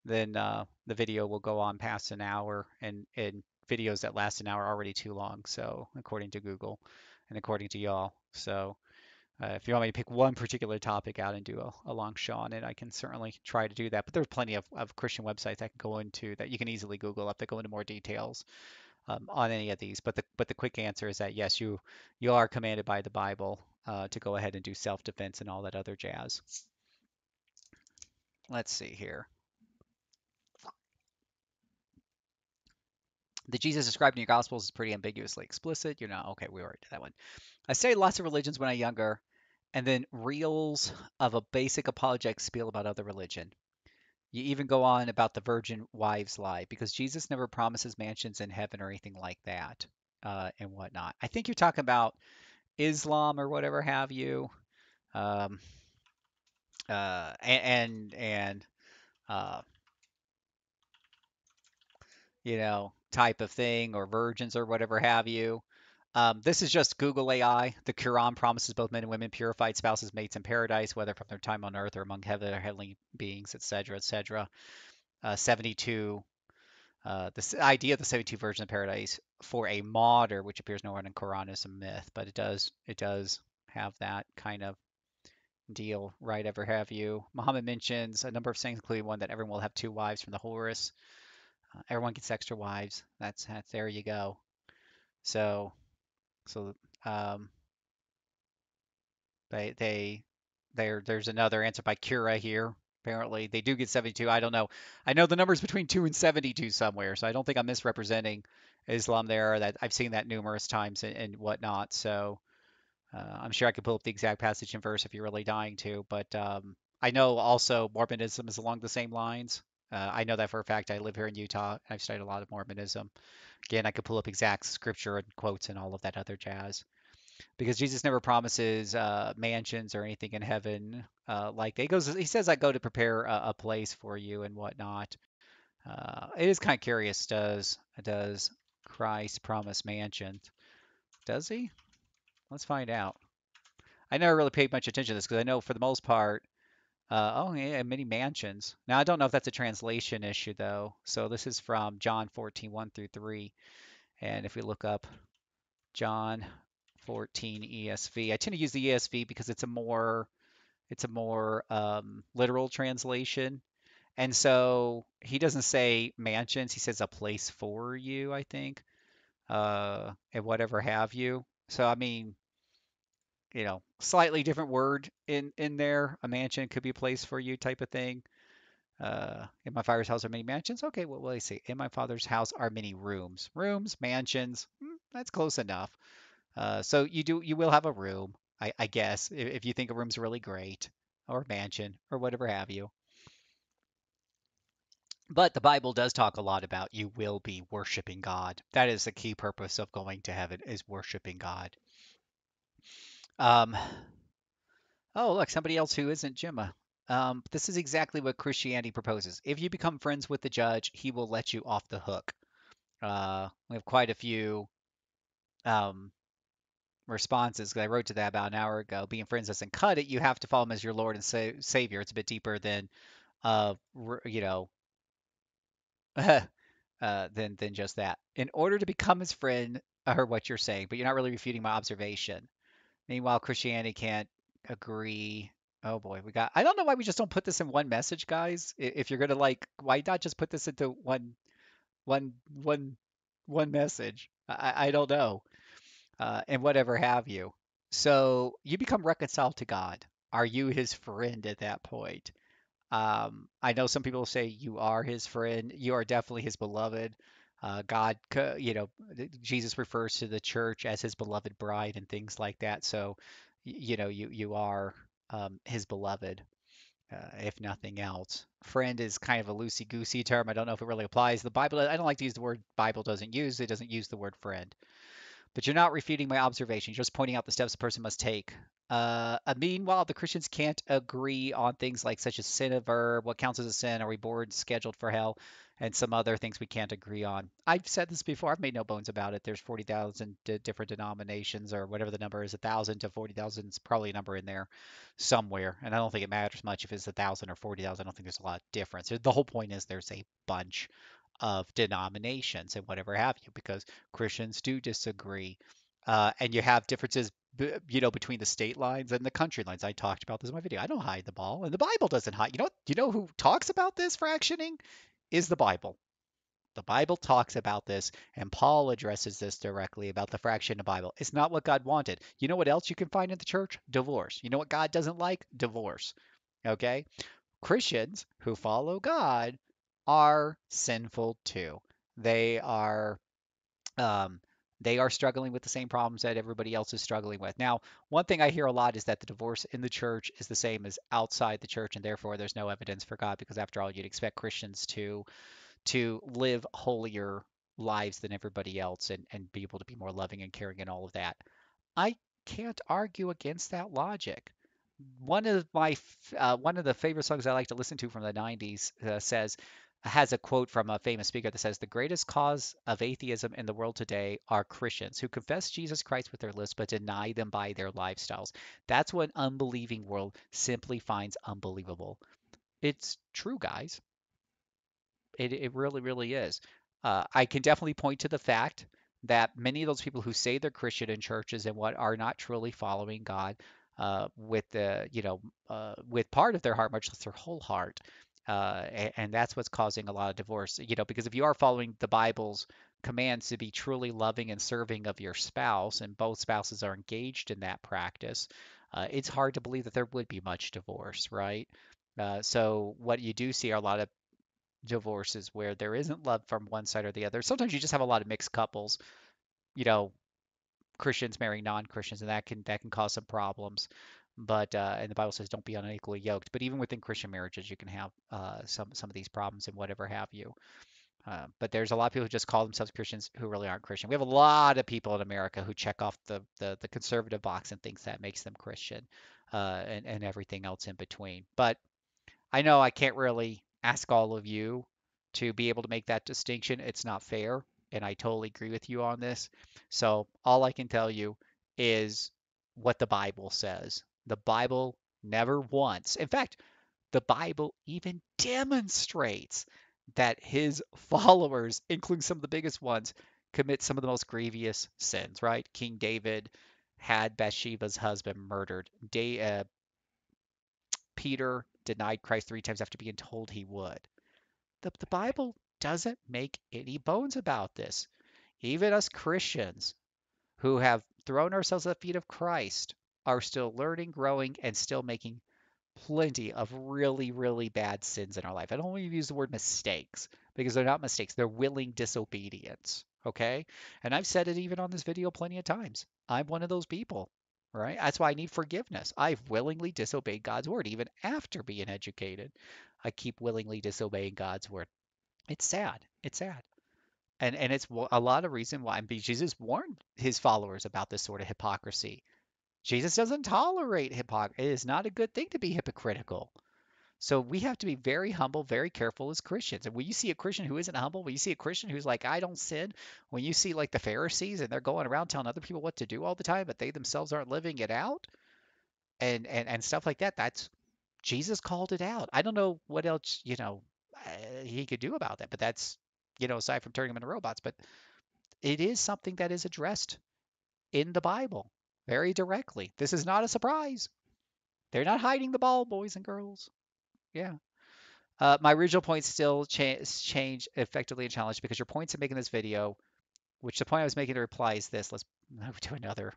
then uh, the video will go on past an hour, and and videos that last an hour are already too long. So according to Google, and according to y'all. So uh, if you want me to pick one particular topic out and do a, a long show on it, I can certainly try to do that. But there's plenty of, of Christian websites I can go into that you can easily Google up that go into more details um, on any of these. But the but the quick answer is that yes, you you are commanded by the Bible uh, to go ahead and do self-defense and all that other jazz. Let's see here. The Jesus described in your Gospels is pretty ambiguously explicit. You're not okay, we already did that one. I studied lots of religions when I younger, and then reels of a basic apologetic spiel about other religion. You even go on about the virgin wives lie because Jesus never promises mansions in heaven or anything like that uh, and whatnot. I think you're talking about Islam or whatever have you, um, uh, and and uh, you know type of thing or virgins or whatever have you. Um, this is just Google AI. The Quran promises both men and women purified spouses, mates in paradise, whether from their time on earth or among heaven or heavenly beings, etc., etc. Uh, 72. Uh, the idea of the 72 virgins of paradise for a martyr, which appears nowhere in the Quran, is a myth, but it does it does have that kind of deal, right? Ever have you? Muhammad mentions a number of sayings, including one that everyone will have two wives from the houris. Uh, everyone gets extra wives. That's that's there you go. So so um, they they there there's another answer by Quora here. Apparently they do get 72. I don't know. I know the number's between 2 and 72 somewhere, so I don't think I'm misrepresenting Islam there. That I've seen that numerous times and, and whatnot. So uh, I'm sure I could pull up the exact passage and verse if you're really dying to. But um, I know also Mormonism is along the same lines. Uh, I know that for a fact. I live here in Utah. And I've studied a lot of Mormonism. Again, I could pull up exact scripture and quotes and all of that other jazz. Because Jesus never promises uh, mansions or anything in heaven. Uh, like he goes, he says, "I go to prepare a, a place for you and whatnot." Uh, it is kind of curious. Does does Christ promise mansions? Does he? Let's find out. I never really paid much attention to this because I know for the most part, uh, oh yeah, many mansions. Now I don't know if that's a translation issue though. So this is from John 14, 1 through 3. And if we look up John 14 ESV, I tend to use the ESV because it's a more it's a more um, literal translation. And so he doesn't say mansions, he says a place for you, I think, uh, and whatever have you. So I mean, you know, slightly different word in in there. A mansion could be a place for you, type of thing. Uh, in my father's house are many mansions. Okay, what will I say? In my father's house are many rooms. Rooms, mansions. Hmm, that's close enough. Uh, so you do you will have a room, I, I guess, if, if you think a room's really great, or mansion, or whatever have you. But the Bible does talk a lot about you will be worshiping God. That is the key purpose of going to heaven is worshiping God. Um, oh, look, somebody else who isn't Gemma. Um, this is exactly what Christianity proposes. If you become friends with the judge, he will let you off the hook. Uh, we have quite a few um, responses. I wrote to that about an hour ago. Being friends doesn't cut it. You have to follow him as your Lord and sa- Savior. It's a bit deeper than, uh, you know, uh, than than just that. In order to become his friend, I heard what you're saying, but you're not really refuting my observation. Meanwhile, Christianity can't agree. Oh boy, we got. I don't know why we just don't put this in one message, guys. If you're gonna like, why not just put this into one, one, one, one message? I, I don't know, uh, and whatever have you. So you become reconciled to God. Are you His friend at that point? Um, I know some people say you are His friend. You are definitely His beloved. Uh, God, you know, Jesus refers to the church as his beloved bride and things like that. So, you know, you you are um, his beloved, uh, if nothing else. Friend is kind of a loosey goosey term. I don't know if it really applies. The Bible, I don't like to use the word Bible doesn't use. It doesn't use the word friend. But you're not refuting my observation. You're just pointing out the steps a person must take. Uh, meanwhile, the Christians can't agree on things like such as sin of verb, what counts as a sin, are we born scheduled for hell, and some other things we can't agree on. I've said this before. I've made no bones about it. There's 40,000 d- different denominations, or whatever the number is. A thousand to 40,000 is probably a number in there somewhere, and I don't think it matters much if it's a thousand or 40,000. I don't think there's a lot of difference. The whole point is there's a bunch of denominations and whatever have you, because Christians do disagree. Uh, and you have differences, you know, between the state lines and the country lines. I talked about this in my video. I don't hide the ball, and the Bible doesn't hide. You know, you know who talks about this fractioning is the Bible. The Bible talks about this, and Paul addresses this directly about the fraction of the Bible. It's not what God wanted. You know what else you can find in the church? Divorce. You know what God doesn't like? Divorce. Okay? Christians who follow God are sinful too. They are um, they are struggling with the same problems that everybody else is struggling with. Now, one thing I hear a lot is that the divorce in the church is the same as outside the church, and therefore there's no evidence for God, because after all, you'd expect Christians to to live holier lives than everybody else and, and be able to be more loving and caring and all of that. I can't argue against that logic. One of my uh, one of the favorite songs I like to listen to from the 90s uh, says has a quote from a famous speaker that says the greatest cause of atheism in the world today are Christians who confess Jesus Christ with their lips but deny them by their lifestyles. That's what an unbelieving world simply finds unbelievable. It's true, guys. It, it really, really is. Uh, I can definitely point to the fact that many of those people who say they're Christian in churches and what are not truly following God uh, with the, you know, uh, with part of their heart, much less their whole heart. Uh, and, that's what's causing a lot of divorce, you know, because if you are following the Bible's commands to be truly loving and serving of your spouse, and both spouses are engaged in that practice, uh, it's hard to believe that there would be much divorce, right? Uh, so what you do see are a lot of divorces where there isn't love from one side or the other. Sometimes you just have a lot of mixed couples, you know, Christians marrying non-Christians, and that can that can cause some problems. But uh, and the Bible says don't be unequally yoked. But even within Christian marriages, you can have uh, some some of these problems and whatever have you. Uh, but there's a lot of people who just call themselves Christians who really aren't Christian. We have a lot of people in America who check off the the, the conservative box and thinks that makes them Christian, uh, and and everything else in between. But I know I can't really ask all of you to be able to make that distinction. It's not fair, and I totally agree with you on this. So all I can tell you is what the Bible says. The Bible never once, in fact, the Bible even demonstrates that his followers, including some of the biggest ones, commit some of the most grievous sins, right? King David had Bathsheba's husband murdered. Day, uh, Peter denied Christ three times after being told he would. The, the Bible doesn't make any bones about this. Even us Christians who have thrown ourselves at the feet of Christ are still learning, growing, and still making plenty of really, really bad sins in our life. I don't want to use the word mistakes because they're not mistakes, they're willing disobedience. Okay. And I've said it even on this video plenty of times. I'm one of those people right? That's why I need forgiveness. I've willingly disobeyed God's word, even after being educated. I keep willingly disobeying God's word. It's sad. It's sad. And and it's a lot of reason why Jesus warned his followers about this sort of hypocrisy. Jesus doesn't tolerate hypocrisy. It is not a good thing to be hypocritical. So we have to be very humble, very careful as Christians. And when you see a Christian who isn't humble, when you see a Christian who's like, I don't sin, when you see like the Pharisees and they're going around telling other people what to do all the time, but they themselves aren't living it out and, and, and stuff like that, that's Jesus called it out. I don't know what else, you know, uh, he could do about that, but that's, you know, aside from turning them into robots, but it is something that is addressed in the Bible very directly. This is not a surprise. They're not hiding the ball, boys and girls. Yeah. Uh, my original point still cha- change effectively and challenged because your points in making this video, which the point I was making to reply is this. Let's to another.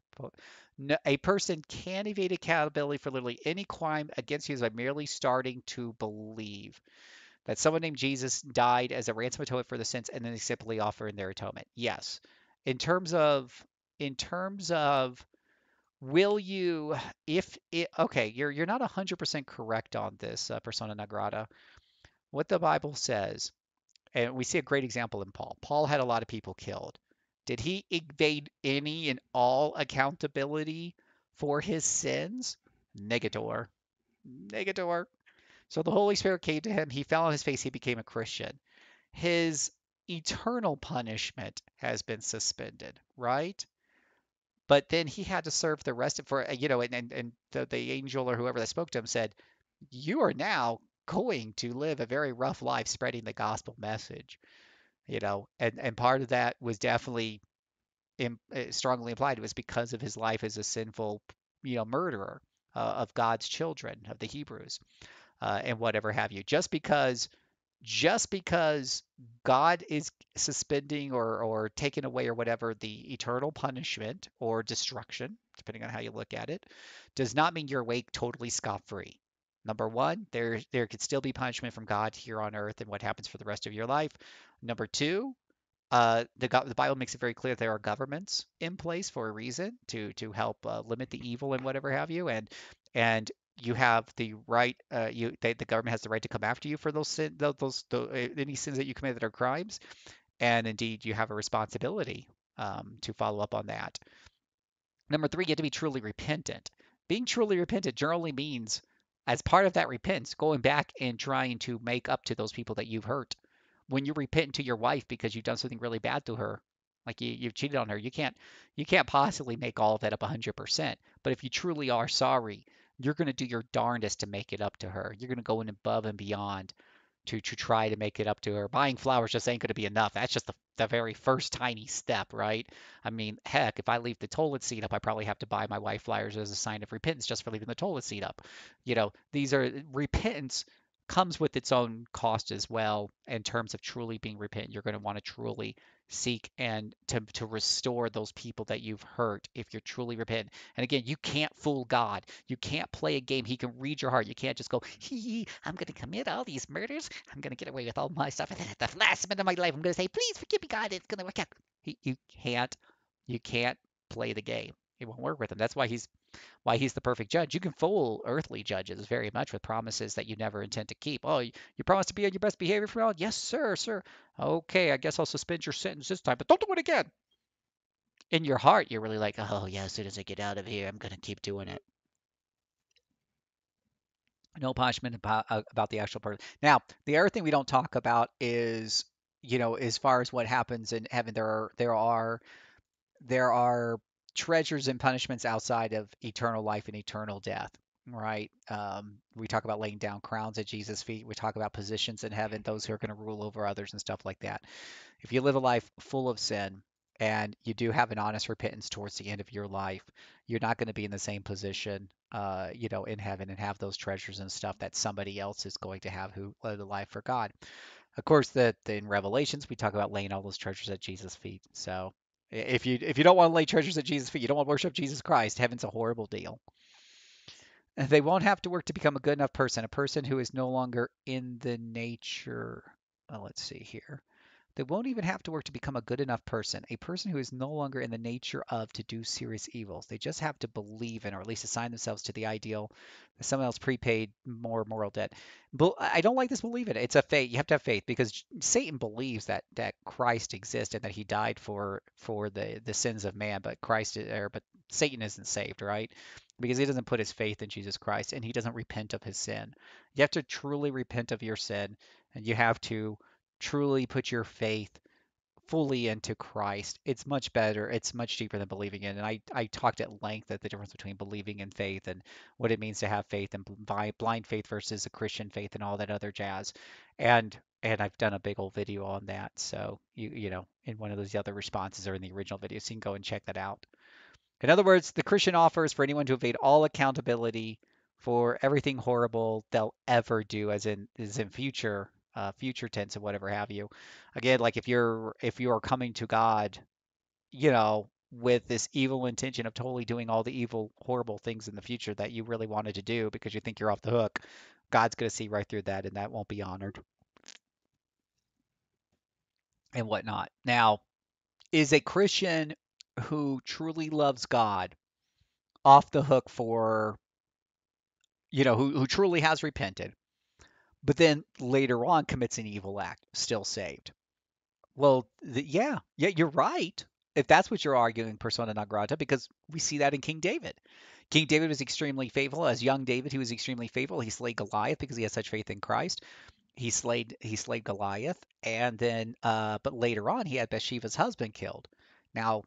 No, a person can evade accountability for literally any crime against you by merely starting to believe that someone named Jesus died as a ransom atonement for the sins, and then they simply offer in their atonement. Yes. In terms of in terms of will you if it okay you're you're not 100% correct on this uh, persona non grata. What the bible says and we see a great example in paul. Paul had a lot of people killed. Did he evade any and all accountability for his sins? Negator. Negator. So the holy spirit came to him he fell on his face he became a christian. His eternal punishment has been suspended right but then he had to serve the rest of for you know, and and, and the, the angel or whoever that spoke to him said, "You are now going to live a very rough life spreading the gospel message." You know, and and part of that was definitely uh, strongly implied it was because of his life as a sinful, you know, murderer uh, of God's children, of the Hebrews, uh, and whatever have you. Just because just because God is suspending or, or taking away or whatever the eternal punishment or destruction, depending on how you look at it, does not mean you're awake totally scot free. Number one, there there could still be punishment from God here on earth and what happens for the rest of your life. Number two, uh, the, the Bible makes it very clear there are governments in place for a reason to to help uh, limit the evil and whatever have you, and and you have the right. Uh, you they, the government has the right to come after you for those sin, those, those, any sins that you commit that are crimes, and indeed you have a responsibility um, to follow up on that. Number three, you have to be truly repentant. Being truly repentant generally means, as part of that repentance, going back and trying to make up to those people that you've hurt when you repent to your wife because you've done something really bad to her, like you, you've cheated on her, you can't you can't possibly make all of that up 100%. But if you truly are sorry, you're going to do your darndest to make it up to her. You're going to go in above and beyond to to try to make it up to her. Buying flowers just ain't going to be enough. That's just the, the very first tiny step, right? I mean, heck, if I leave the toilet seat up, I probably have to buy my wife flowers as a sign of repentance just for leaving the toilet seat up. You know, these are repentance comes with its own cost as well in terms of truly being repentant. You're going to want to truly seek and to, to restore those people that you've hurt if you're truly repentant. And again, you can't fool God. You can't play a game. He can read your heart. You can't just go, hee, I'm going to commit all these murders. I'm going to get away with all my stuff. And then at the last minute of my life, I'm going to say, please forgive me, God. It's going to work out. You can't, you can't play the game. It won't work with him. That's why he's why he's the perfect judge. You can fool earthly judges very much with promises that you never intend to keep. Oh, you, you promise to be on your best behavior from now Yes, sir, sir. Okay, I guess I'll suspend your sentence this time, but don't do it again. In your heart, you're really like, oh, yeah, as soon as I get out of here, I'm going to keep doing it. No punishment about, uh, about the actual person. Now, the other thing we don't talk about is, you know, as far as what happens in heaven, there are there are there are treasures and punishments outside of eternal life and eternal death right? Um, we talk about laying down crowns at jesus feet. We talk about positions in heaven those who are going to rule over others and stuff like that. If you live a life full of sin and you do have an honest repentance towards the end of your life you're not going to be in the same position uh, you know in heaven and have those treasures and stuff that somebody else is going to have who led a life for god. Of course that in revelations we talk about laying all those treasures at jesus feet. So if you if you don't want to lay treasures at Jesus' feet, you don't want to worship Jesus Christ, heaven's a horrible deal. They won't have to work to become a good enough person, a person who is no longer in the nature. Well, let's see here. They won't even have to work to become a good enough person, a person who is no longer in the nature of to do serious evils. They just have to believe in, or at least assign themselves to the ideal that someone else prepaid more moral debt. But I don't like this believe it. It's a faith. You have to have faith because Satan believes that that Christ exists and that he died for for the the sins of man, but Christ eh, or but Satan isn't saved, right? Because he doesn't put his faith in Jesus Christ and he doesn't repent of his sin. You have to truly repent of your sin and you have to truly put your faith fully into Christ, it's much better. It's much deeper than believing in. And I, I talked at length at the difference between believing in faith and what it means to have faith and blind faith versus a Christian faith and all that other jazz. And and I've done a big old video on that. So you you know in one of those other responses or in the original video, so you can go and check that out. In other words, the Christian offers for anyone to evade all accountability for everything horrible they'll ever do, as in as in future uh, future tense and whatever have you. Again, like if you're if you are coming to God, you know, with this evil intention of totally doing all the evil, horrible things in the future that you really wanted to do because you think you're off the hook, God's going to see right through that and that won't be honored and whatnot. Now, is a Christian who truly loves God off the hook for, you know, who, who truly has repented but then later on commits an evil act, still saved. Well, the, yeah, yeah, you're right. If that's what you're arguing, persona non grata, because we see that in King David. King David was extremely faithful. As young David, he was extremely faithful. He slayed Goliath because he had such faith in Christ. He slayed he slayed Goliath, and then uh, but later on he had Bathsheba's husband killed. Now,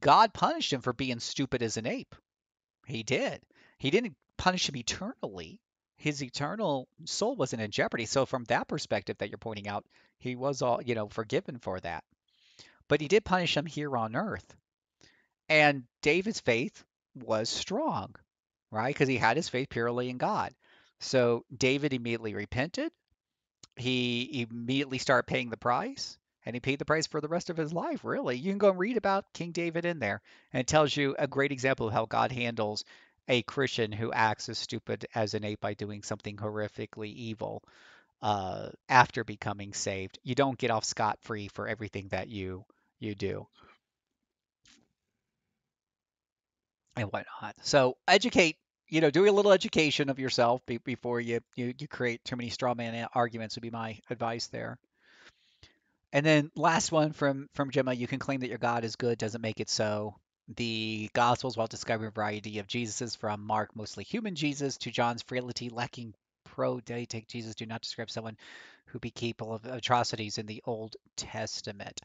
God punished him for being stupid as an ape. He did. He didn't punish him eternally his eternal soul wasn't in jeopardy. So from that perspective that you're pointing out, he was all, you know, forgiven for that. But he did punish him here on earth. And David's faith was strong, right? Because he had his faith purely in God. So David immediately repented. he immediately started paying the price and he paid the price for the rest of his life really you can go and read about king david in there and it tells you a great example of how god handles a christian who acts as stupid as an ape by doing something horrifically evil uh, after becoming saved you don't get off scot-free for everything that you you do. And whatnot so educate you know doing a little education of yourself be, before you, you you create too many straw man arguments would be my advice there. And then last one from from Gemma, you can claim that your God is good, doesn't make it so. The Gospels, while describing a variety of Jesuses, from Mark, mostly human Jesus, to John's frailty, lacking pro-deity Jesus, do not describe someone who be capable of atrocities in the Old Testament.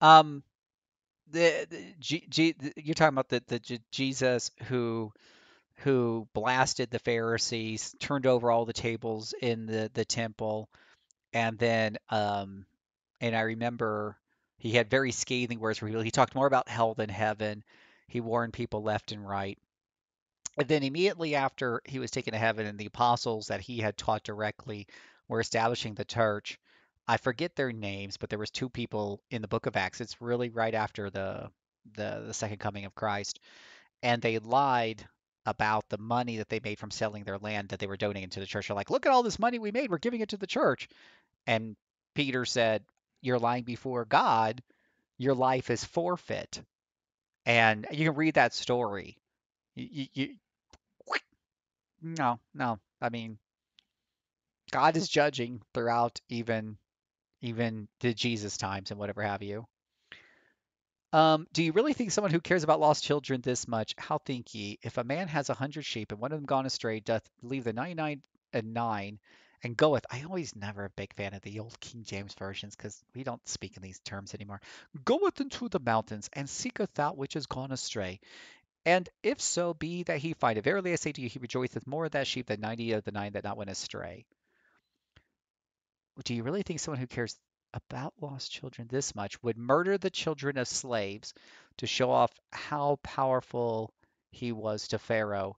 Um, the, the G, G, the- you're talking about the, the J- Jesus who who blasted the Pharisees, turned over all the tables in the the temple, and then um, and I remember he had very scathing words for people. He talked more about hell than heaven. He warned people left and right. And then immediately after he was taken to heaven and the apostles that he had taught directly were establishing the church, I forget their names, but there was two people in the book of Acts. It's really right after the the, the second coming of Christ, and they lied about the money that they made from selling their land that they were donating to the church. They're like, look at all this money we made. We're giving it to the church. And Peter said, You're lying before God. Your life is forfeit. And you can read that story. You, you, no, no. I mean, God is judging throughout even even the Jesus times and whatever have you. Um, do you really think someone who cares about lost children this much? How think ye? If a man has a hundred sheep and one of them gone astray, doth leave the ninety-nine and nine and goeth. I always never a big fan of the old King James versions because we don't speak in these terms anymore. Goeth into the mountains and seeketh that which is gone astray. And if so be that he find it, verily I say to you, he rejoiceth more of that sheep than ninety of the nine that not went astray. Do you really think someone who cares about lost children this much would murder the children of slaves to show off how powerful he was to Pharaoh,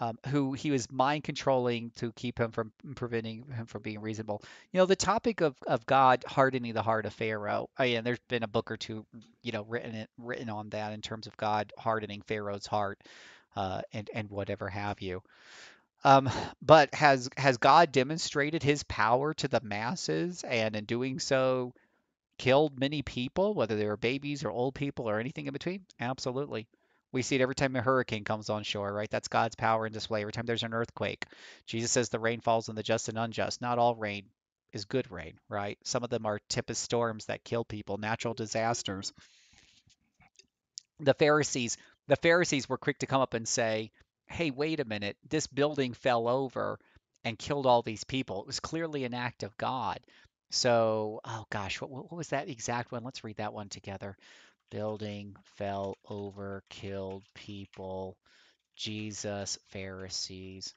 um, who he was mind controlling to keep him from preventing him from being reasonable? You know, the topic of, of God hardening the heart of Pharaoh. Oh, yeah, there's been a book or two, you know, written it, written on that in terms of God hardening Pharaoh's heart, uh, and and whatever have you. Um, but has has God demonstrated his power to the masses and in doing so killed many people, whether they were babies or old people or anything in between? Absolutely. We see it every time a hurricane comes on shore, right? That's God's power in display. Every time there's an earthquake, Jesus says the rain falls on the just and unjust. Not all rain is good rain, right? Some of them are tempest storms that kill people, natural disasters the Pharisees, the Pharisees were quick to come up and say, "Hey, wait a minute. This building fell over and killed all these people. It was clearly an act of God." So, oh gosh, what, what was that exact one? Let's read that one together. Building fell over, killed people. Jesus, Pharisees.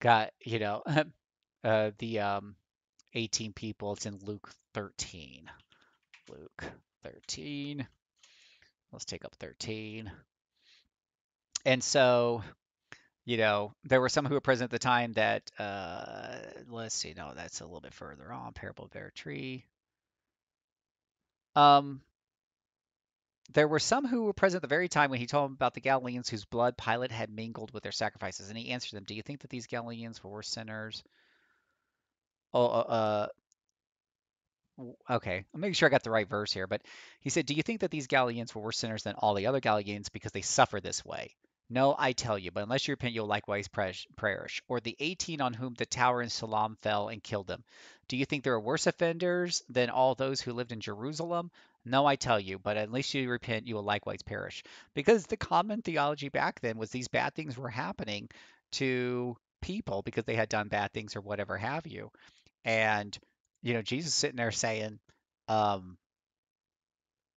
Got, you know, uh, the um 18 people. It's in Luke 13. Luke 13. Let's take up 13. And so you know, there were some who were present at the time that, uh, let's see, no, that's a little bit further on. Parable of Bear Tree. Um, there were some who were present at the very time when he told them about the Galileans whose blood Pilate had mingled with their sacrifices, and he answered them, "Do you think that these Galileans were worse sinners?" Oh, uh, uh, okay, I'm making sure I got the right verse here, but he said, "Do you think that these Galileans were worse sinners than all the other Galileans because they suffer this way?" No, I tell you, but unless you repent, you'll likewise perish. perish. Or the 18 on whom the tower in Siloam fell and killed them. Do you think there are worse offenders than all those who lived in Jerusalem? No, I tell you, but unless you repent, you will likewise perish. Because the common theology back then was these bad things were happening to people because they had done bad things or whatever have you. And, you know, Jesus sitting there saying, um,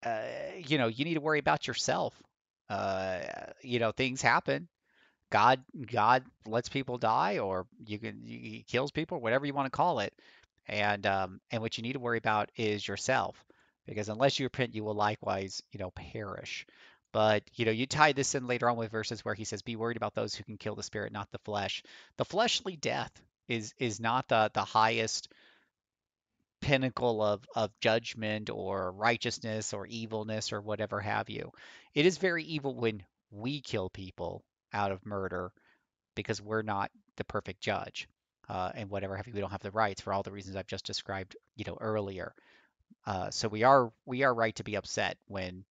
uh, you know, you need to worry about yourself. Uh, you know, things happen. God, God lets people die, or you can he kills people, whatever you want to call it. And um, and what you need to worry about is yourself, because unless you repent, you will likewise, you know, perish. But you know, you tie this in later on with verses where he says, "Be worried about those who can kill the spirit, not the flesh." The fleshly death is is not the the highest pinnacle of of judgment or righteousness or evilness or whatever have you. It is very evil when we kill people out of murder because we're not the perfect judge. Uh, and whatever have you, we don't have the rights for all the reasons I've just described, you know, earlier. Uh, so we are we are right to be upset when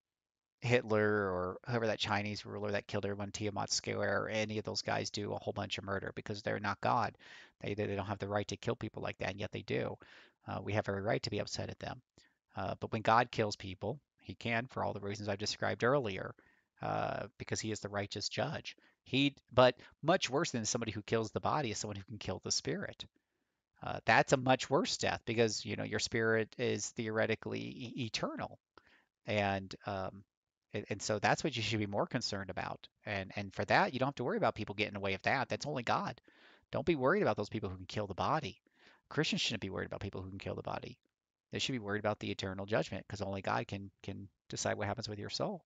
Hitler or whoever that Chinese ruler that killed everyone Tiamat Square or any of those guys do a whole bunch of murder because they're not God. They they don't have the right to kill people like that, and yet they do. Uh, we have every right to be upset at them. Uh, but when God kills people, He can for all the reasons I've described earlier, uh, because He is the righteous judge. He, but much worse than somebody who kills the body is someone who can kill the spirit. Uh, that's a much worse death because you know your spirit is theoretically e- eternal, and um, and, and so that's what you should be more concerned about. And and for that, you don't have to worry about people getting away with that. That's only God. Don't be worried about those people who can kill the body. Christians shouldn't be worried about people who can kill the body. They should be worried about the eternal judgment because only God can can decide what happens with your soul.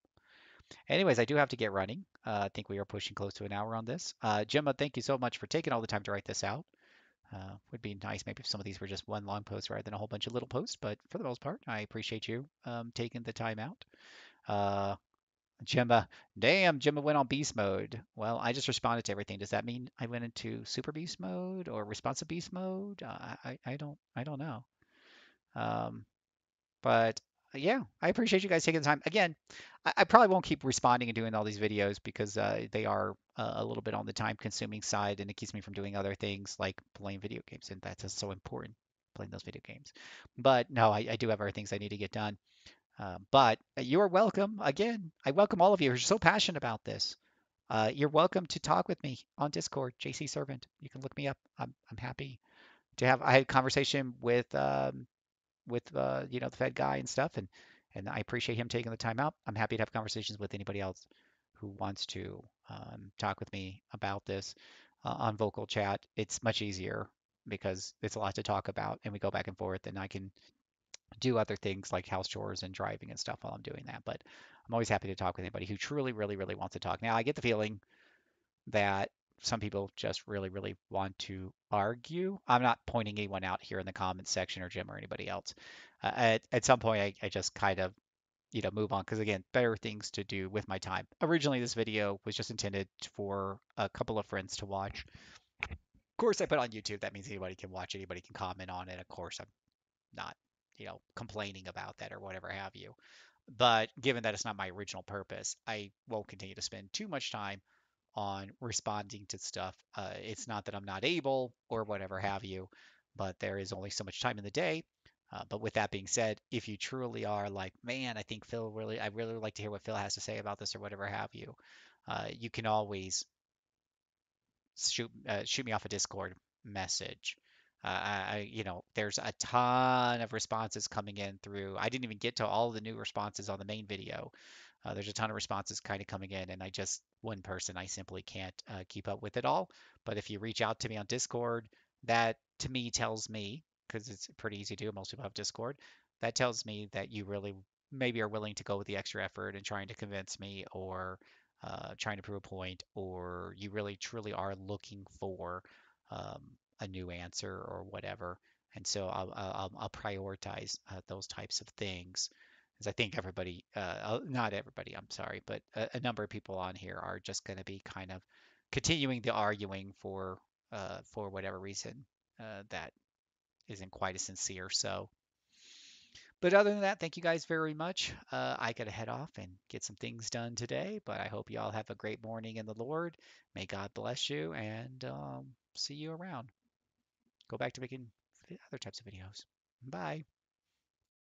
Anyways, I do have to get running. Uh, I think we are pushing close to an hour on this. Uh, Gemma, thank you so much for taking all the time to write this out. Uh, would be nice maybe if some of these were just one long post rather than a whole bunch of little posts, but for the most part, I appreciate you um, taking the time out. Uh, Gemma, damn, Gemma went on beast mode. Well, I just responded to everything. Does that mean I went into super beast mode or responsive beast mode? Uh, I, I don't, I don't know. Um, but yeah, I appreciate you guys taking the time. Again, I, I probably won't keep responding and doing all these videos because uh, they are uh, a little bit on the time consuming side and it keeps me from doing other things like playing video games. And that's so important, playing those video games. But no, I, I do have other things I need to get done. Uh, but you are welcome. Again, I welcome all of you who are so passionate about this. Uh, you're welcome to talk with me on Discord, JC Servant. You can look me up. I'm, I'm happy to have. I had a conversation with um, with uh, you know the Fed guy and stuff, and and I appreciate him taking the time out. I'm happy to have conversations with anybody else who wants to um, talk with me about this uh, on vocal chat. It's much easier because it's a lot to talk about, and we go back and forth, and I can do other things like house chores and driving and stuff while I'm doing that. But I'm always happy to talk with anybody who truly, really, really wants to talk. Now, I get the feeling that some people just really, really want to argue. I'm not pointing anyone out here in the comments section or Jim or anybody else. Uh, at, at some point, I, I just kind of, you know, move on because again, better things to do with my time. Originally, this video was just intended for a couple of friends to watch. Of course, I put on YouTube. That means anybody can watch, anybody can comment on it. Of course, I'm not you know, complaining about that or whatever have you. But given that it's not my original purpose, I won't continue to spend too much time on responding to stuff. Uh, it's not that I'm not able or whatever have you, but there is only so much time in the day. Uh, but with that being said, if you truly are like, man, I think Phil really, I really like to hear what Phil has to say about this or whatever have you, uh, you can always shoot uh, shoot me off a Discord message uh, I, you know, there's a ton of responses coming in through. I didn't even get to all the new responses on the main video. Uh, there's a ton of responses kind of coming in, and I just one person I simply can't uh, keep up with it all. But if you reach out to me on Discord, that to me tells me because it's pretty easy to do. Most people have Discord. That tells me that you really maybe are willing to go with the extra effort and trying to convince me or uh, trying to prove a point, or you really truly are looking for um, a new answer or whatever. And so I'll, I'll, I'll prioritize uh, those types of things. Because I think everybody, uh, not everybody, I'm sorry, but a, a number of people on here are just going to be kind of continuing the arguing for uh, for whatever reason uh, that isn't quite as sincere. So, but other than that, thank you guys very much. Uh, I got to head off and get some things done today, but I hope you all have a great morning in the Lord. May God bless you and um, see you around go back to making other types of videos. Bye.